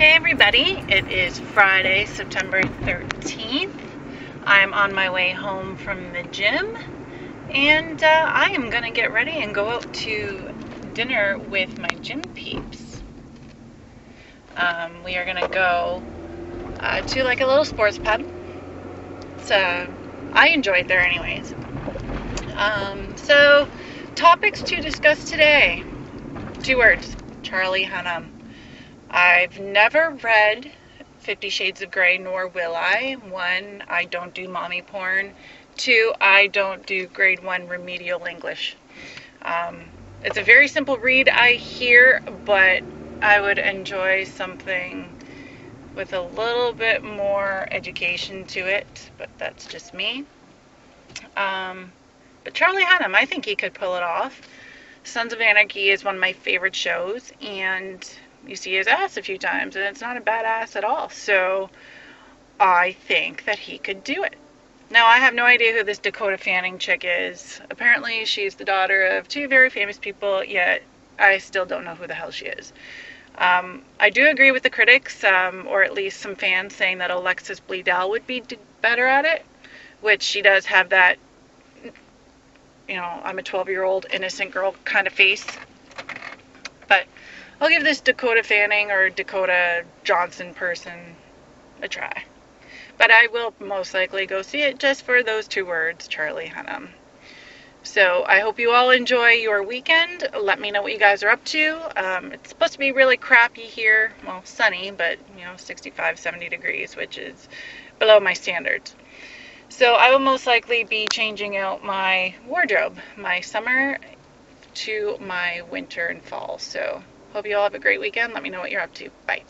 Hey everybody, it is Friday, September 13th. I'm on my way home from the gym and uh, I am going to get ready and go out to dinner with my gym peeps. Um, we are going to go uh, to like a little sports pub. So I enjoy it there anyways. Um, so topics to discuss today. Two words, Charlie Hunnam. I've never read Fifty Shades of Grey, nor will I. One, I don't do mommy porn. Two, I don't do grade one remedial English. Um, it's a very simple read, I hear, but I would enjoy something with a little bit more education to it, but that's just me. Um, but Charlie Hunnam, I think he could pull it off. Sons of Anarchy is one of my favorite shows, and you see his ass a few times, and it's not a bad ass at all. So I think that he could do it. Now, I have no idea who this Dakota Fanning chick is. Apparently, she's the daughter of two very famous people, yet I still don't know who the hell she is. Um, I do agree with the critics, um, or at least some fans, saying that Alexis Bledel would be better at it, which she does have that, you know, I'm a 12 year old innocent girl kind of face. But I'll give this Dakota Fanning or Dakota Johnson person a try. But I will most likely go see it just for those two words, Charlie Hunnam. So I hope you all enjoy your weekend. Let me know what you guys are up to. Um, it's supposed to be really crappy here. Well, sunny, but you know, 65, 70 degrees, which is below my standards. So I will most likely be changing out my wardrobe, my summer to my winter and fall. So hope you all have a great weekend. Let me know what you're up to. Bye.